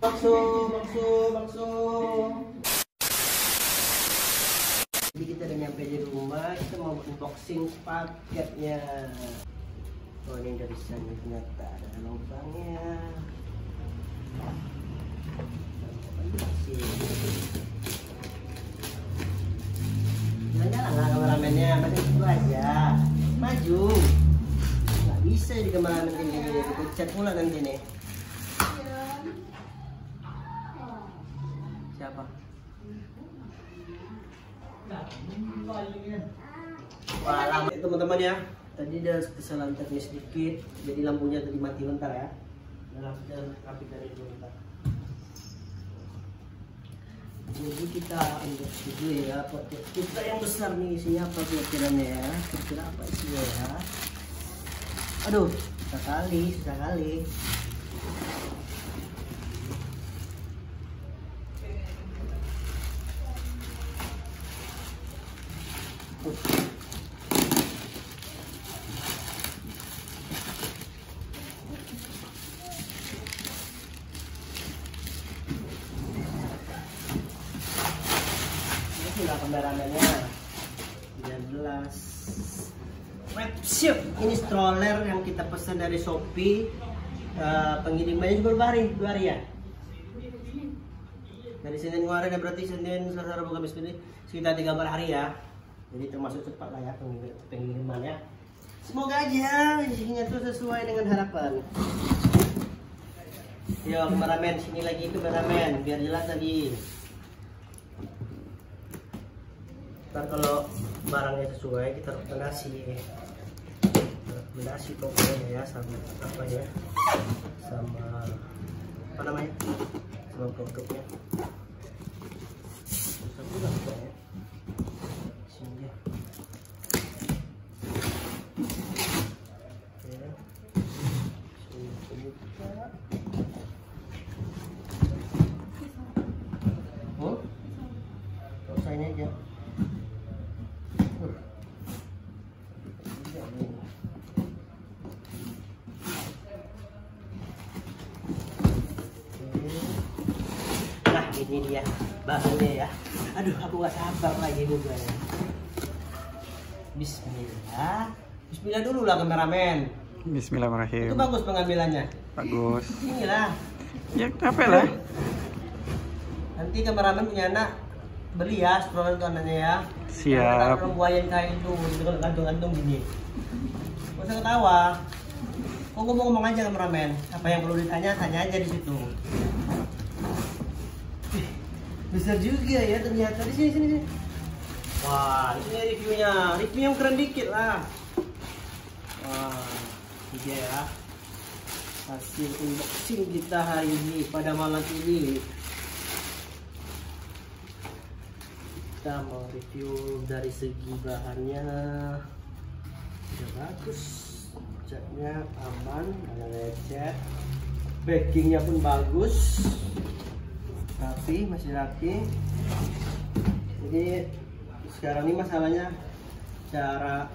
bakso bakso bakso jadi kita udah nyampe di rumah kita mau unboxing paketnya. Oh ini dari sana ternyata ada lubangnya. Jalan-jalan lah kameramennya, macam itu aja. Maju Bisa di kameramen gini, dipecat pula nanti nih Siapa? Wah, teman-teman ya. Tadi ada kesalahan teknis sedikit, jadi lampunya tadi mati bentar ya. Dalam kita rapi dari dulu bentar. Jadi kita ambil dulu ya, kita yang besar nih isinya apa kira-kiranya ya? Kira-kira apa isinya ya? Aduh, susah kali, susah kali. Ini sudah kameramennya 13 Ship Ini stroller yang kita pesan dari Shopee. Eh, Pengirimannya juga hari, dua hari ya? Dari Senin kemarin ya berarti Senin, Selasa, Rabu, Kamis ini Sekitar 3 hari ya. Jadi termasuk cepat lah ya pengir- pengirimannya Semoga aja isinya tuh sesuai dengan harapan. Yo kameramen sini lagi kameramen biar jelas lagi Ntar kalau barangnya sesuai kita rekomendasi rekomendasi pokoknya ya sama apa ya sama apa namanya sama produknya satu lah pokoknya sini dia Oke. Sini buka. Oh? Kau saya aja. Uh. Tidak nih. Oke. Nah ini dia bahannya ya. Aduh aku gak sabar lagi juga ya. Bismillah. Bismillah dulu lah kameramen. Itu Bismillahirrahmanirrahim. bagus pengambilannya. Bagus. Inilah. Ya, apa lah? Nanti kameramen punya anak beli ya stroller itu anaknya ya. Siap. Kalau buayan kain tuh dengan gantung-gantung gini. Gak usah ketawa. Kok ngomong-ngomong aja kameramen. Apa yang perlu ditanya tanya aja di situ. Besar juga ya ternyata di sini sini sini. Wah, ini reviewnya. Review yang keren dikit lah. Wah, dia ya. Hasil unboxing kita hari ini pada malam ini. kita mau review dari segi bahannya udah bagus catnya aman ada lecet backingnya pun bagus rapi masih rapi jadi sekarang ini masalahnya cara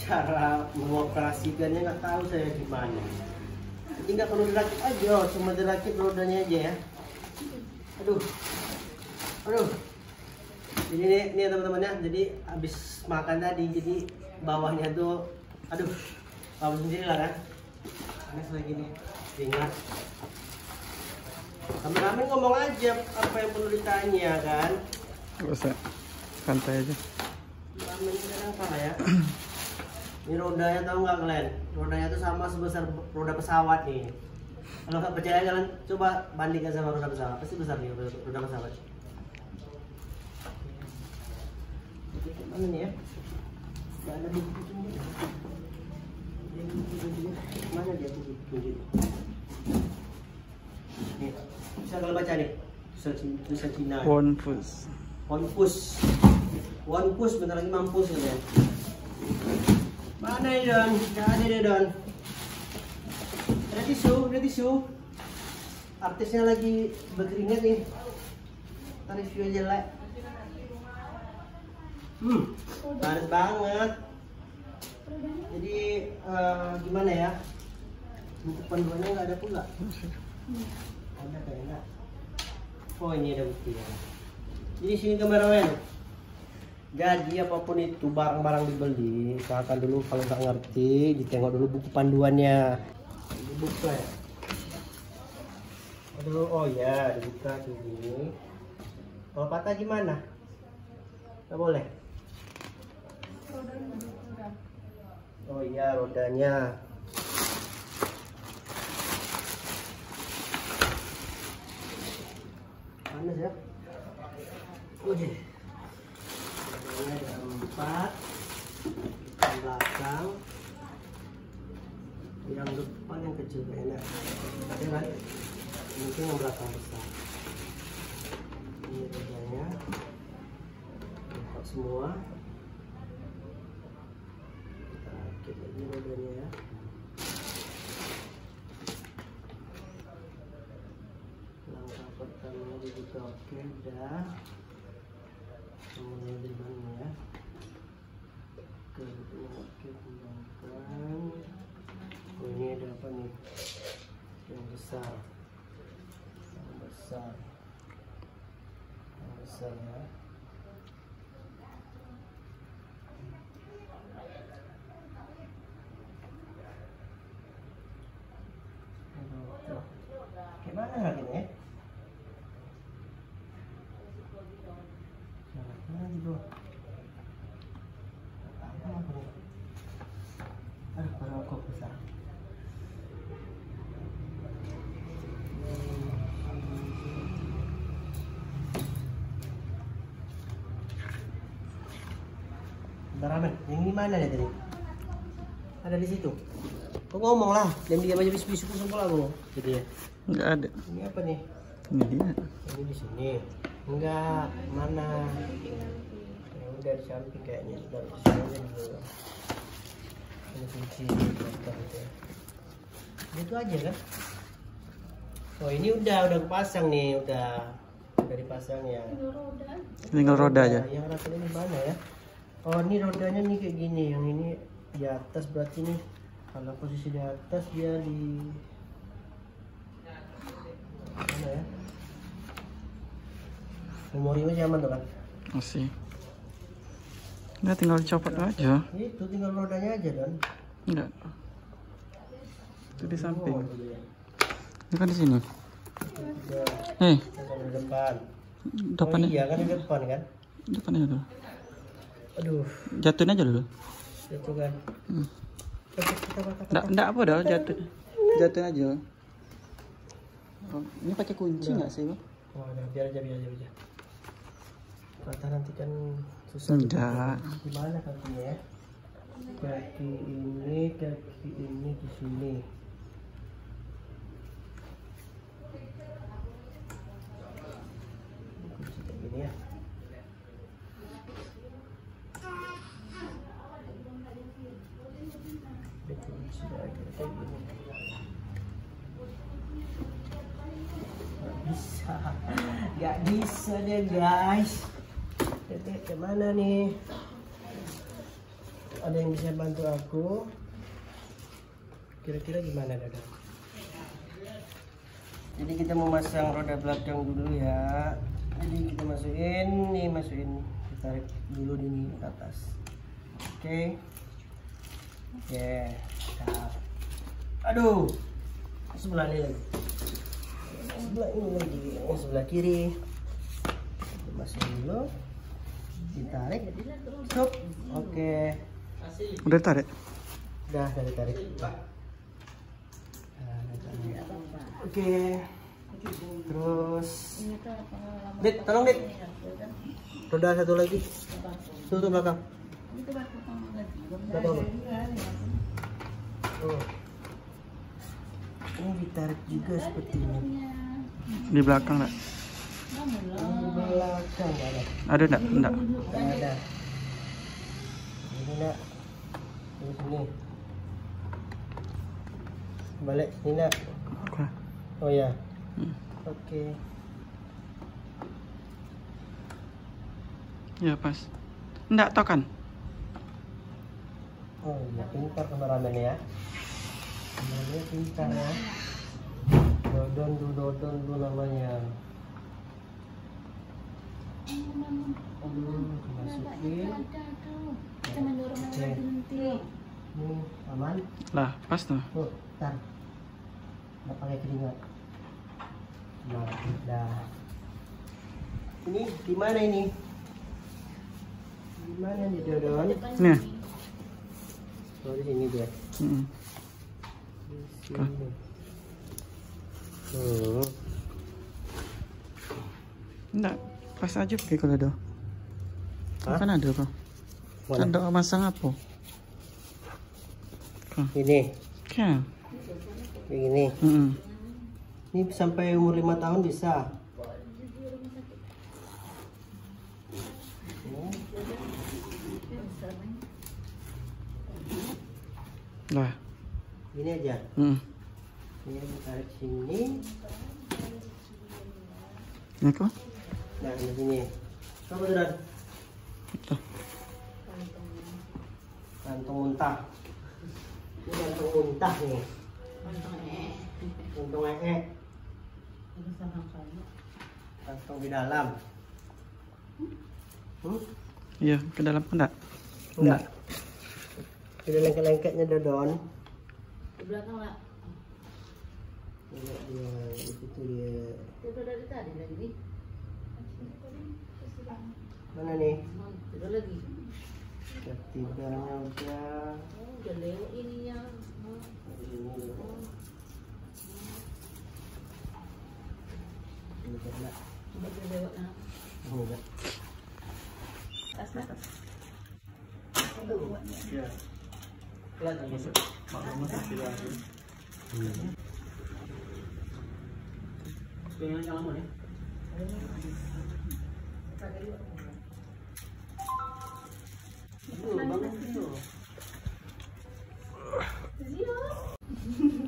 cara mengoperasikannya nggak tahu saya gimana. Jadi nggak perlu dirakit aja cuma dirakit rodanya aja ya. Aduh aduh. Ini nih, nih teman-teman ya jadi habis makan tadi jadi bawahnya tuh aduh tahu sendiri lah kan panas lagi nih ingat kameramen ngomong aja apa yang perlu ditanya kan Gak usah. Santai aja. kameramen ini apa ya ini rodanya tahu nggak kalian rodanya tuh sama sebesar roda pesawat nih kalau nggak percaya kalian coba bandingkan sama roda pesawat pasti besar nih roda, roda pesawat mana nih ya? Ada buku tunjuknya. Mana dia buku? Bisa kalau baca nih. Tulisan Cina. Tulisan Cina. One push. One push. One push bentar lagi mampus ya. Mana ini Don? Gak ada deh Don. Ada tisu, ada tisu. Artisnya lagi berkeringat nih. kita review aja lah hmm panas banget jadi eh, gimana ya buku panduannya nggak ada pula oh ini ada buktinya jadi sini kameramen jadi apa pun itu barang-barang dibeli usahakan dulu kalau nggak ngerti ditengok dulu buku panduannya. Dibuka ya. Aduh oh ya dibuka gini kalau patah gimana? Nggak boleh? Oh iya rodanya panas ya. Oke. Rodanya ada empat yang belakang yang depan yang kecil kayaknya ya kan mungkin yang belakang besar. Ini rodanya empat semua kita rakit lagi rodanya ya langkah pertama dibuka oke udah semuanya depannya ya? Kedua kembangkan oh ini ada apa nih? Yang besar. Yang besar. Yang besar ya. Gimana lagi Amin. Yang ini mana ya tadi? Ada di situ. Kau ngomong lah, jangan diam aja bisu-bisu kumpul aku. Jadi ya. Nggak ada. Ini apa nih? Ini dia. Ini di sini. Enggak, mana? Ya udah di samping kayaknya sudah di sini aja dulu. Ini kunci itu. aja kan? Oh ini udah udah kepasang nih, udah udah dipasang ya. Tinggal roda aja. Yang rasanya di mana ya? Oh ini rodanya nih kayak gini, yang ini di atas berarti nih kalau posisi di atas dia di mana ya? Memori masih aman tuh kan? Masih. Nggak tinggal copot aja. Itu tinggal rodanya aja kan? Enggak. Itu di samping. Oh, ya. Ini kan di sini. Itu juga Eh, di depan. Oh depannya. iya kan di depan kan? Depannya dulu. Aduh, Jatuhin aja dulu. itu kan. Hmm. Enggak, enggak apa dah, jatuh. Jatuhin aja. Oh, ini pakai kunci nggak sih, Bang? Oh, udah, biar aja, biar aja, biar. Kata nanti kan susah. Enggak. Gimana kakinya ya? Kaki ini, kaki ini di sini. Kunci kayak gini ya. Dia kunci lagi kayak gini. Gak gak bisa deh guys. Tete ke mana nih? Ada yang bisa bantu aku? Kira-kira gimana Dada? Jadi kita mau masang roda belakang dulu ya. Jadi kita masukin, nih masukin, kita tarik dulu ini ke atas. Oke. Oke, siap. Aduh, sebelah ini lagi. Sebelah ini lagi, yang sebelah kiri. Masukin dulu, ditarik, stop. Oke. Udah tarik. Udah. Nah, udah ditarik. Oke. Terus Dit, tolong Dit. Roda satu lagi. Tuh, tuh belakang. Belakang. Tuh. Ini ditarik juga seperti ini. Di belakang enggak? Di belakang nggak ada. Ada enggak? Enggak. Nggak ada. Ini nak. Ini sini. Balik sini nak. Oke. Oh ya. Hmm. Oke. Ya pas. Enggak tau kan? Oh iya, pintar kameramen ya. Kameramennya pintar ya. Dodon du dodon du namanya. Aduh, masukin. Oke. Ini aman. Lah, pas tuh. Tuh, tar. Nggak pakai keringat. Nah, udah. Ini di mana ini? Di mana nih dodon? Nih. Oh, di sini dia. Mm. Di sini. Hmm. Enggak, pas aja pakai kalau ada. Hah? Kan ada kok. Mana? Ada masang apa? Ini, Kan. gini. Mm. Ini sampai umur lima tahun bisa. Lah. Ini aja. Mm. Ini tarik sini. Ini kok? Nah, di sini. Coba beneran. Tuh. Kantong muntah. Ini kantong muntah nih. Kantong ee. Kantong di dalam. Hmm? Iya, ke dalam enggak? Enggak. Ini lengket-lengketnya dodon. Di belakang lah. Lihat dia, di situ dia. Tidur dari tadi lagi nih. Mana nih? Tidur lagi. Ketiganya udah. Oh, udah lewat ininya. Oh, Ini kena. udah lewat nah. Enggak. Tasnya. Ya. Pelan masuk. Pengen yang lama nih.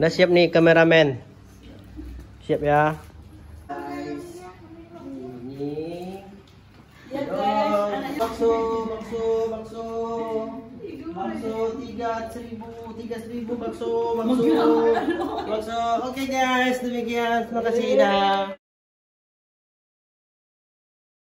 Udah siap nih kameramen. Siap ya. Bakso, bakso. Bakso. Oke guys, demikian. Terima kasih dah.